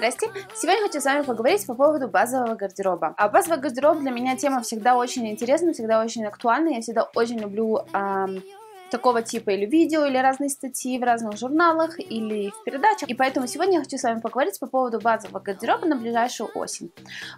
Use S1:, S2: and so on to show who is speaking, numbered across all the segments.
S1: здрасте! Сегодня хочу с вами поговорить по поводу базового гардероба. А базовый гардероб для меня тема всегда очень интересна, всегда очень актуальна. Я всегда очень люблю эм, такого типа или видео, или разные статьи в разных журналах, или в передачах. И поэтому сегодня я хочу с вами поговорить по поводу базового гардероба на ближайшую осень.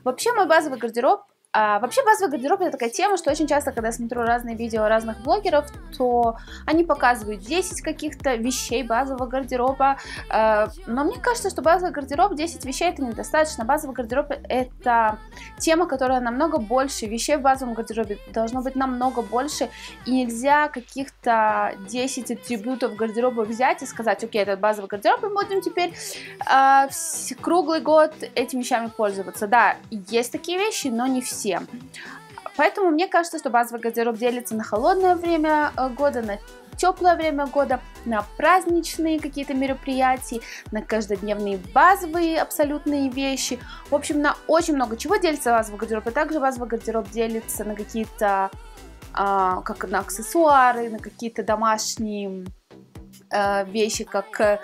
S1: Вообще мой базовый гардероб а, вообще базовый гардероб это такая тема, что очень часто, когда я смотрю разные видео разных блогеров, то они показывают 10 каких-то вещей базового гардероба, а, но мне кажется, что базовый гардероб, 10 вещей это недостаточно. Базовый гардероб это тема, которая намного больше, вещей в базовом гардеробе должно быть намного больше, и нельзя каких-то 10 атрибутов гардероба взять и сказать, окей, это базовый гардероб, мы будем теперь а, круглый год этими вещами пользоваться. Да, есть такие вещи, но не все всем. Поэтому мне кажется, что базовый гардероб делится на холодное время э, года, на теплое время года, на праздничные какие-то мероприятия, на каждодневные базовые абсолютные вещи. В общем, на очень много чего делится базовый гардероб. И также базовый гардероб делится на какие-то, а, как на аксессуары, на какие-то домашние а, вещи, как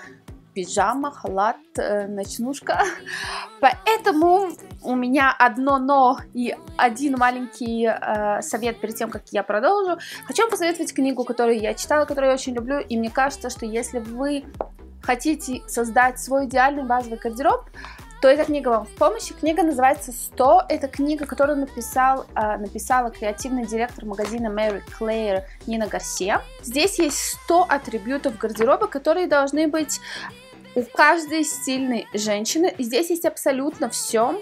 S1: пижама, халат, э, ночнушка. Поэтому у меня одно но и один маленький э, совет перед тем, как я продолжу. Хочу вам посоветовать книгу, которую я читала, которую я очень люблю, и мне кажется, что если вы хотите создать свой идеальный базовый гардероб, то эта книга вам в помощи. Книга называется «100». Это книга, которую написал, э, написала креативный директор магазина Мэри Клэйр Нина Гарсия. Здесь есть 100 атрибутов гардероба, которые должны быть у каждой стильной женщины. Здесь есть абсолютно все.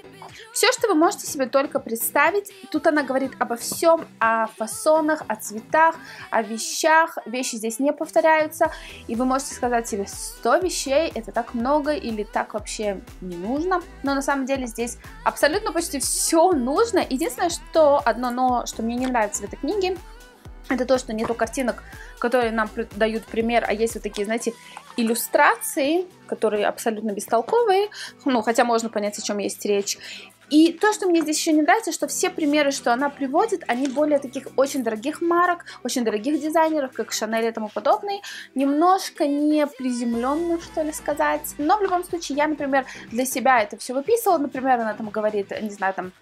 S1: Все, что вы можете себе только представить. Тут она говорит обо всем, о фасонах, о цветах, о вещах. Вещи здесь не повторяются. И вы можете сказать себе 100 вещей, это так много или так вообще не нужно. Но на самом деле здесь абсолютно почти все нужно. Единственное, что одно но, что мне не нравится в этой книге, это то, что нету картинок, которые нам дают пример, а есть вот такие, знаете, иллюстрации, которые абсолютно бестолковые, ну, хотя можно понять, о чем есть речь. И то, что мне здесь еще не нравится, что все примеры, что она приводит, они более таких очень дорогих марок, очень дорогих дизайнеров, как Шанель и тому подобные, немножко не приземленных, что ли, сказать. Но в любом случае, я, например, для себя это все выписывала, например, она там говорит, не знаю, там,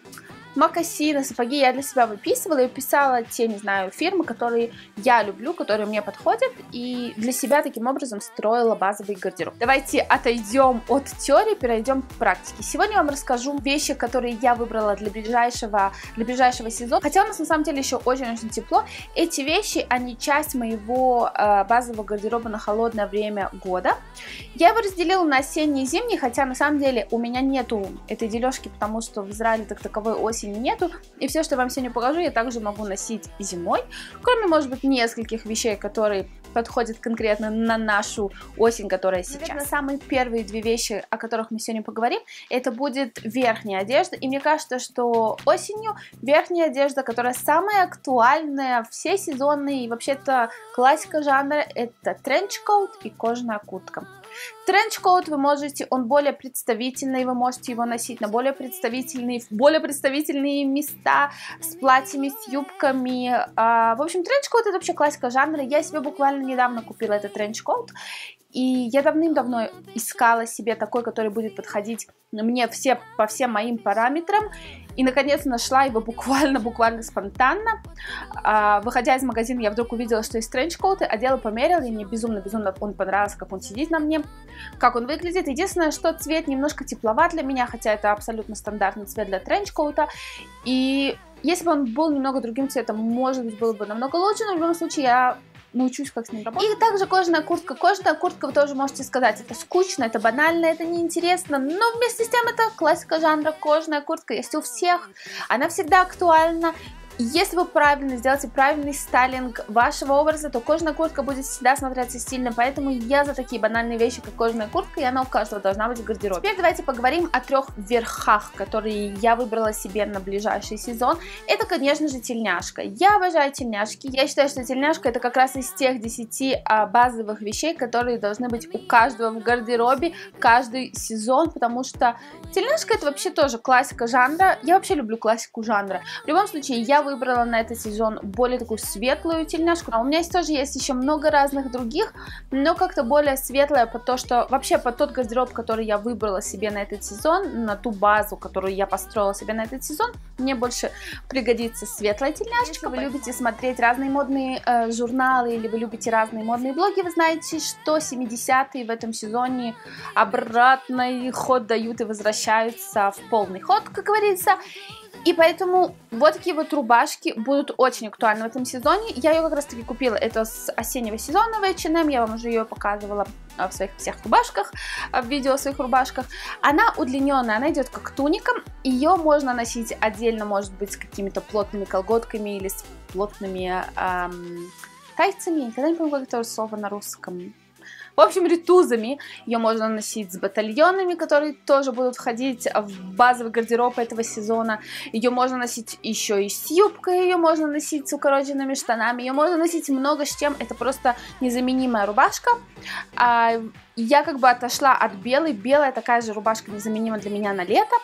S1: Макасины, сапоги я для себя выписывала и писала те, не знаю, фирмы, которые я люблю, которые мне подходят, и для себя таким образом строила базовый гардероб. Давайте отойдем от теории, перейдем к практике. Сегодня я вам расскажу вещи, которые я выбрала для ближайшего, для ближайшего сезона. Хотя у нас на самом деле еще очень-очень тепло. Эти вещи, они часть моего э, базового гардероба на холодное время года. Я его разделила на осенний и зимний, хотя на самом деле у меня нету этой дележки, потому что в Израиле так таковой осень осени нету. И все, что я вам сегодня покажу, я также могу носить зимой. Кроме, может быть, нескольких вещей, которые подходят конкретно на нашу осень, которая сейчас. Наверное, самые первые две вещи, о которых мы сегодня поговорим, это будет верхняя одежда. И мне кажется, что осенью верхняя одежда, которая самая актуальная, все сезонные и вообще-то классика жанра, это тренчкоут и кожаная куртка. Тренчкоут вы можете, он более представительный, вы можете его носить на более представительные, более представительные места с платьями, с юбками. А, в общем, тренчкоут это вообще классика жанра. Я себе буквально недавно купила этот тренчкоут, и я давным-давно искала себе такой, который будет подходить мне все, по всем моим параметрам. И, наконец, нашла его буквально-буквально спонтанно. А, выходя из магазина, я вдруг увидела, что есть тренчкоуты, одела, померила, и мне безумно-безумно он понравился, как он сидит на мне, как он выглядит. Единственное, что цвет немножко тепловат для меня, хотя это абсолютно стандартный цвет для тренчкоута. И если бы он был немного другим цветом, может быть, было бы намного лучше, но в любом случае я научусь, как с ним работать. И также кожаная куртка. Кожаная куртка, вы тоже можете сказать, это скучно, это банально, это неинтересно, но вместе с тем это классика жанра. Кожаная куртка есть у всех, она всегда актуальна, если вы правильно сделаете правильный стайлинг вашего образа, то кожаная куртка будет всегда смотреться стильно, поэтому я за такие банальные вещи, как кожаная куртка, и она у каждого должна быть в гардеробе. Теперь давайте поговорим о трех верхах, которые я выбрала себе на ближайший сезон. Это, конечно же, тельняшка. Я обожаю тельняшки. Я считаю, что тельняшка это как раз из тех 10 а, базовых вещей, которые должны быть у каждого в гардеробе каждый сезон, потому что тельняшка это вообще тоже классика жанра. Я вообще люблю классику жанра. В любом случае, я выбрала на этот сезон более такую светлую тельняшку. А у меня есть тоже есть еще много разных других, но как-то более светлая, по то, что вообще под тот гардероб, который я выбрала себе на этот сезон, на ту базу, которую я построила себе на этот сезон, мне больше пригодится светлая тельняшка. Если вы любите смотреть разные модные э, журналы или вы любите разные модные блоги, вы знаете, что 70-е в этом сезоне обратный ход дают и возвращаются в полный ход, как говорится. И поэтому вот такие вот рубашки будут очень актуальны в этом сезоне. Я ее как раз таки купила, это с осеннего сезона в H&M, я вам уже ее показывала в своих всех рубашках, в видео о своих рубашках. Она удлиненная, она идет как туника, ее можно носить отдельно, может быть, с какими-то плотными колготками или с плотными эм, тайцами, я никогда не помню, как это слово на русском, в общем, ритузами ее можно носить с батальонами, которые тоже будут входить в базовый гардероб этого сезона. Ее можно носить еще и с юбкой, ее можно носить с укороченными штанами, ее можно носить много с чем. Это просто незаменимая рубашка. А, я как бы отошла от белой. Белая такая же рубашка незаменима для меня на лето.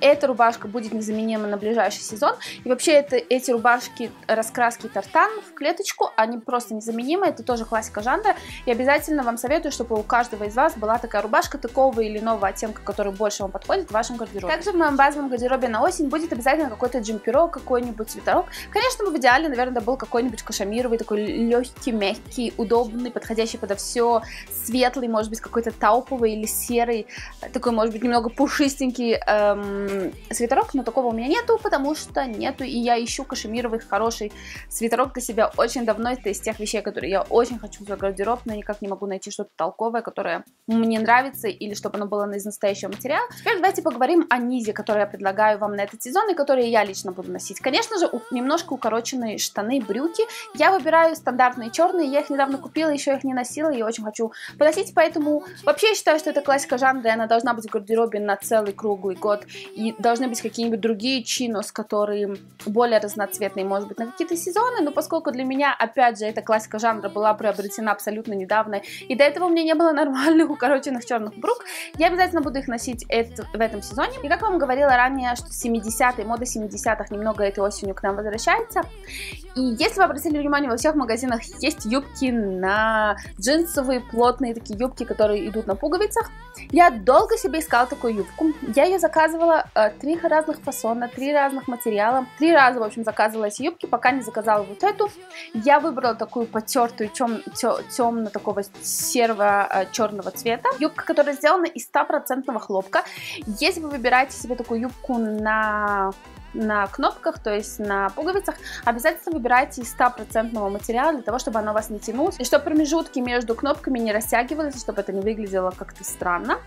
S1: Эта рубашка будет незаменима на ближайший сезон. И вообще это, эти рубашки раскраски тартан в клеточку, они просто незаменимы. Это тоже классика жанра. И обязательно вам советую, чтобы у каждого из вас была такая рубашка такого или иного оттенка, который больше вам подходит в вашем гардеробе. Также в моем базовом гардеробе на осень будет обязательно какой-то джемперок, какой-нибудь свитерок. Конечно, в идеале, наверное, был какой-нибудь кашемировый, такой легкий, мягкий, удобный, подходящий подо все, светлый, может быть, какой-то тауповый или серый, такой, может быть, немного пушистенький, эм, свитерок, но такого у меня нету, потому что нету, и я ищу кашемировый хороший свитерок для себя очень давно. Это из тех вещей, которые я очень хочу в свой гардероб, но никак не могу найти что-то толковое, которое мне нравится, или чтобы оно было из настоящего материала. Теперь давайте поговорим о низе, который я предлагаю вам на этот сезон, и которые я лично буду носить. Конечно же, немножко укороченные штаны, брюки. Я выбираю стандартные черные, я их недавно купила, еще их не носила, и очень хочу поносить, поэтому вообще я считаю, что это классика жанра, и она должна быть в гардеробе на целый круглый год и должны быть какие-нибудь другие чинос, которые более разноцветные, может быть, на какие-то сезоны, но поскольку для меня, опять же, эта классика жанра была приобретена абсолютно недавно, и до этого у меня не было нормальных укороченных черных брук, я обязательно буду их носить это, в этом сезоне. И как вам говорила ранее, что 70-е, мода 70-х немного этой осенью к нам возвращается, и если вы обратили внимание, во всех магазинах есть юбки на джинсовые, плотные такие юбки, которые идут на пуговицах. Я долго себе искала такую юбку. Я ее заказывала три разных фасона, три разных материала. Три раза, в общем, заказывала эти юбки, пока не заказала вот эту. Я выбрала такую потертую, тем, темно такого серого э, цвета. Юбка, которая сделана из стопроцентного хлопка. Если вы выбираете себе такую юбку на на кнопках, то есть на пуговицах, обязательно выбирайте из 100% материала для того, чтобы оно вас не тянулось, и чтобы промежутки между кнопками не растягивались, чтобы это не выглядело как-то странно.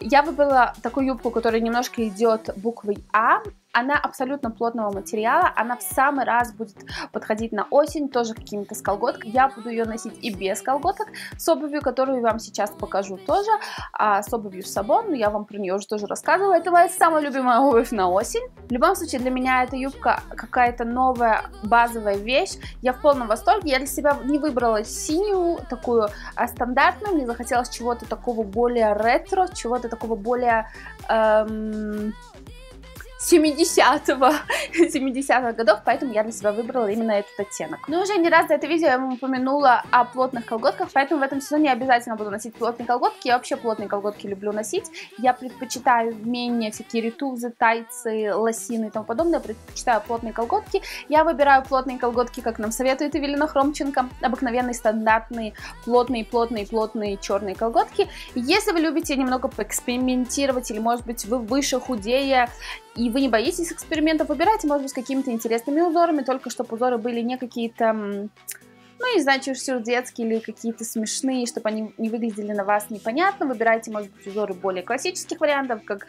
S1: Я выбрала такую юбку, которая немножко идет буквой А, она абсолютно плотного материала, она в самый раз будет подходить на осень, тоже какими-то с колготками. Я буду ее носить и без колготок, с обувью, которую вам сейчас покажу тоже, а с обувью Сабон, но я вам про нее уже тоже рассказывала. Это моя самая любимая обувь на осень. В любом случае, для меня эта юбка какая-то новая базовая вещь. Я в полном восторге. Я для себя не выбрала синюю, такую а стандартную. Мне захотелось чего-то такого более ретро, чего-то такого более... Эм 70-го, 70-х годов, поэтому я для себя выбрала именно этот оттенок. Ну, уже не раз за это видео я вам упомянула о плотных колготках, поэтому в этом сезоне обязательно буду носить плотные колготки. Я вообще плотные колготки люблю носить. Я предпочитаю менее всякие ритузы, тайцы, лосины и тому подобное. Предпочитаю плотные колготки. Я выбираю плотные колготки, как нам советует Эвелина Хромченко. Обыкновенные, стандартные, плотные, плотные, плотные черные колготки. Если вы любите немного поэкспериментировать, или, может быть, вы выше, худее, и вы не боитесь экспериментов, выбирайте, может быть, с какими-то интересными узорами, только чтобы узоры были не какие-то ну, знаю, чересчур детские или какие-то смешные, чтобы они не выглядели на вас непонятно. Выбирайте, может быть, узоры более классических вариантов, как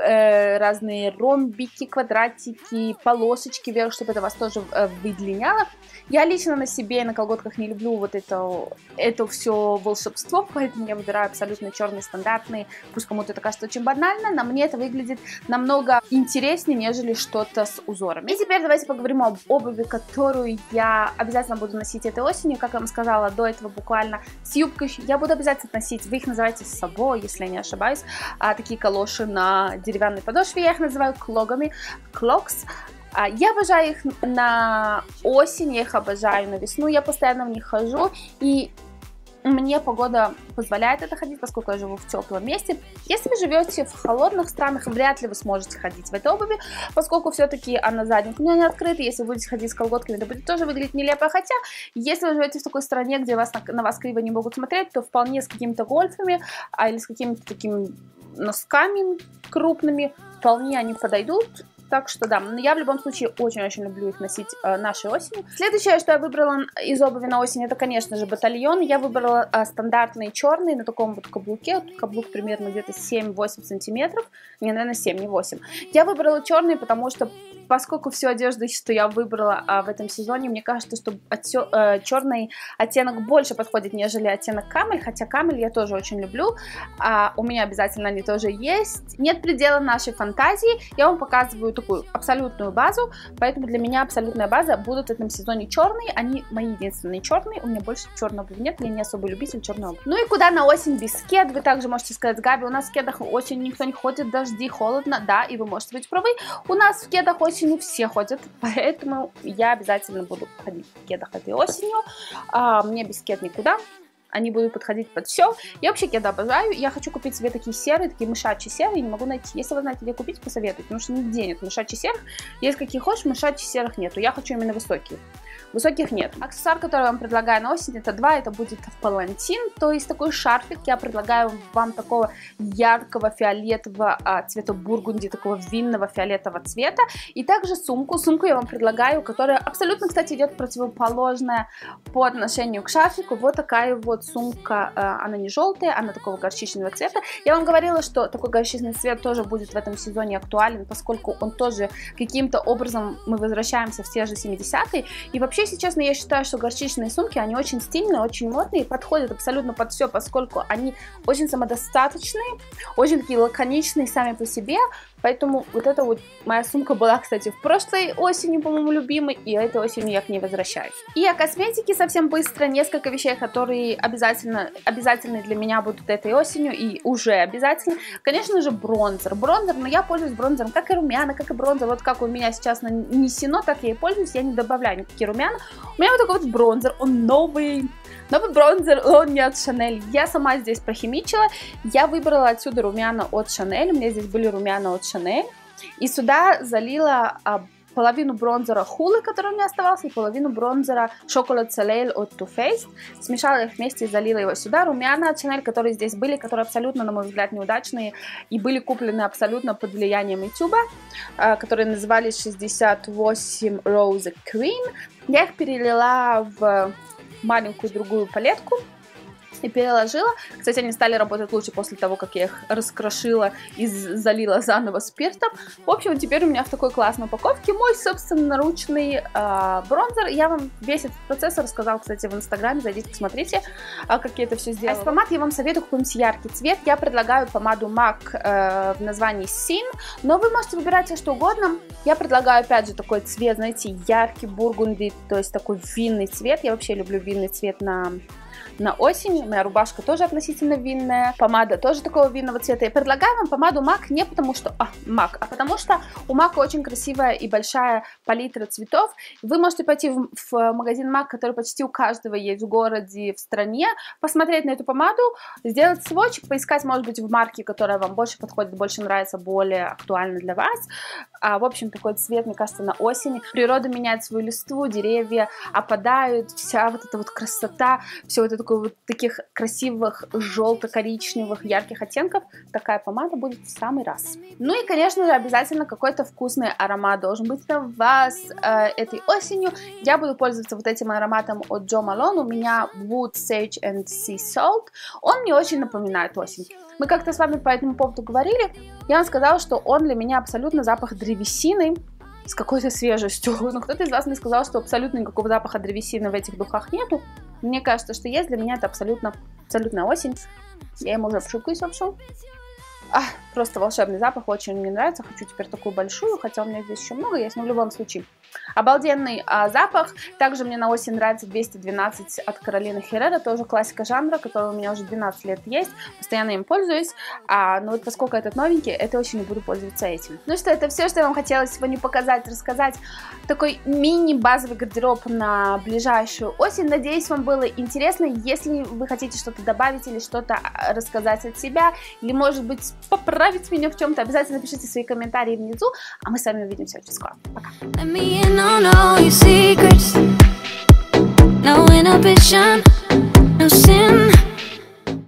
S1: э, разные ромбики, квадратики, полосочки вверх, чтобы это вас тоже э, выдлиняло. Я лично на себе и на колготках не люблю вот это, это все волшебство, поэтому я выбираю абсолютно черные, стандартные. Пусть кому-то это кажется очень банально, на мне это выглядит намного интереснее, нежели что-то с узорами. И теперь давайте поговорим об обуви, которую я обязательно буду носить этой осенью осенью, как я вам сказала до этого буквально, с юбкой. Я буду обязательно носить, вы их называете с собой, если я не ошибаюсь, а, такие калоши на деревянной подошве, я их называю клогами, клокс. А, я обожаю их на осень, я их обожаю на весну, я постоянно в них хожу, и мне погода позволяет это ходить, поскольку я живу в теплом месте. Если вы живете в холодных странах, вряд ли вы сможете ходить в этой обуви, поскольку все-таки она задник у меня не открыта. Если вы будете ходить с колготками, это будет тоже выглядеть нелепо. Хотя, если вы живете в такой стране, где вас на, на вас криво не могут смотреть, то вполне с какими-то гольфами а, или с какими-то такими носками крупными, вполне они подойдут. Так что да, я в любом случае очень-очень люблю их носить э, нашей осенью. Следующее, что я выбрала из обуви на осень, это, конечно же, батальон. Я выбрала э, стандартные черные на таком вот каблуке. Каблук примерно где-то 7-8 сантиметров. Не, наверное, 7, не 8. Я выбрала черный, потому что поскольку всю одежду, что я выбрала а, в этом сезоне, мне кажется, что отсё, э, черный оттенок больше подходит, нежели оттенок камель, хотя камель я тоже очень люблю, а, у меня обязательно они тоже есть. Нет предела нашей фантазии, я вам показываю такую абсолютную базу, поэтому для меня абсолютная база будут в этом сезоне черные, они мои единственные черные, у меня больше черного нет, я не особо любитель черного. Ну и куда на осень без кед, вы также можете сказать, Габи, у нас в кедах осень никто не ходит, дожди, холодно, да, и вы можете быть правы, у нас в кедах осень осенью все ходят, поэтому я обязательно буду ходить в кедах этой осенью. А, мне без кед никуда, они будут подходить под все. Я вообще кеды обожаю, я хочу купить себе такие серые, такие мышачьи серые, не могу найти. Если вы знаете, где купить, посоветуйте, потому что нигде нет мышачьих серых. Есть какие хочешь, мышачьих серых нету, я хочу именно высокие. Высоких нет. Аксессуар, который я вам предлагаю на осень, это два, это будет палантин, то есть такой шарфик. Я предлагаю вам такого яркого фиолетового а, цвета бургунди, такого винного фиолетового цвета. И также сумку. Сумку я вам предлагаю, которая абсолютно, кстати, идет противоположная по отношению к шарфику. Вот такая вот сумка, а, она не желтая, она такого горчичного цвета. Я вам говорила, что такой горчичный цвет тоже будет в этом сезоне актуален, поскольку он тоже каким-то образом мы возвращаемся в те же 70-е. И вообще если честно, я считаю, что горчичные сумки, они очень стильные, очень модные, подходят абсолютно под все, поскольку они очень самодостаточные, очень такие лаконичные сами по себе, Поэтому вот эта вот моя сумка была, кстати, в прошлой осенью, по-моему, любимой, и этой осенью я к ней возвращаюсь. И о косметике совсем быстро, несколько вещей, которые обязательно, обязательны для меня будут этой осенью, и уже обязательно. Конечно же, бронзер. Бронзер, но я пользуюсь бронзером, как и румяна, как и бронзер. Вот как у меня сейчас нанесено, так я и пользуюсь, я не добавляю никакие румяна. У меня вот такой вот бронзер, он новый, Новый бронзер, он не от Шанель. Я сама здесь прохимичила. Я выбрала отсюда румяна от Шанель. У меня здесь были румяна от Шанель. И сюда залила а, половину бронзера Хулы, который у меня оставался, и половину бронзера Chocolate Soleil от Too Faced. Смешала их вместе и залила его сюда. Румяна от Chanel, которые здесь были, которые абсолютно, на мой взгляд, неудачные и были куплены абсолютно под влиянием YouTube, а, которые назывались 68 Rose Queen. Я их перелила в маленькую другую палетку и переложила. Кстати, они стали работать лучше после того, как я их раскрошила и залила заново спиртом. В общем, теперь у меня в такой классной упаковке мой собственноручный э, бронзер. Я вам весь этот процесс рассказала, кстати, в инстаграме. Зайдите, посмотрите, э, как я это все сделала. А из помад я вам советую какой-нибудь яркий цвет. Я предлагаю помаду MAC э, в названии Sin, но вы можете выбирать все что угодно. Я предлагаю, опять же, такой цвет, знаете, яркий бургунди, то есть такой винный цвет. Я вообще люблю винный цвет на на осень. Моя рубашка тоже относительно винная. Помада тоже такого винного цвета. Я предлагаю вам помаду MAC не потому что... А, MAC, а потому что у MAC очень красивая и большая палитра цветов. Вы можете пойти в, в магазин MAC, который почти у каждого есть в городе, в стране, посмотреть на эту помаду, сделать сводчик, поискать, может быть, в марке, которая вам больше подходит, больше нравится, более актуальна для вас. А, в общем, такой цвет, мне кажется, на осени. Природа меняет свою листву, деревья опадают, вся вот эта вот красота, все вот это такой вот таких красивых желто-коричневых ярких оттенков, такая помада будет в самый раз. Ну и, конечно же, обязательно какой-то вкусный аромат должен быть на вас э, этой осенью. Я буду пользоваться вот этим ароматом от Джо Малон. У меня Wood, Sage and Sea Salt. Он мне очень напоминает осень. Мы как-то с вами по этому поводу говорили. Я вам сказала, что он для меня абсолютно запах древесины с какой-то свежестью. Но кто-то из вас мне сказал, что абсолютно никакого запаха древесины в этих духах нету. Мне кажется, что есть. Для меня это абсолютно, абсолютно осень. Я ему уже вшикаюсь вообще. А, Просто волшебный запах, очень мне нравится. Хочу теперь такую большую, хотя у меня здесь еще много есть, но в любом случае. Обалденный а, запах. Также мне на осень нравится 212 от Каролины Херрера, тоже классика жанра, который у меня уже 12 лет есть. Постоянно им пользуюсь. А, но вот поскольку этот новенький, это очень буду пользоваться этим. Ну что, это все, что я вам хотела сегодня показать, рассказать. Такой мини-базовый гардероб на ближайшую осень. Надеюсь, вам было интересно. Если вы хотите что-то добавить или что-то а, рассказать от себя, или, может быть, поправить меня в чем-то, обязательно пишите свои комментарии внизу. А мы с вами увидимся очень скоро. Пока. In on all your secrets. No inhibition, no sin.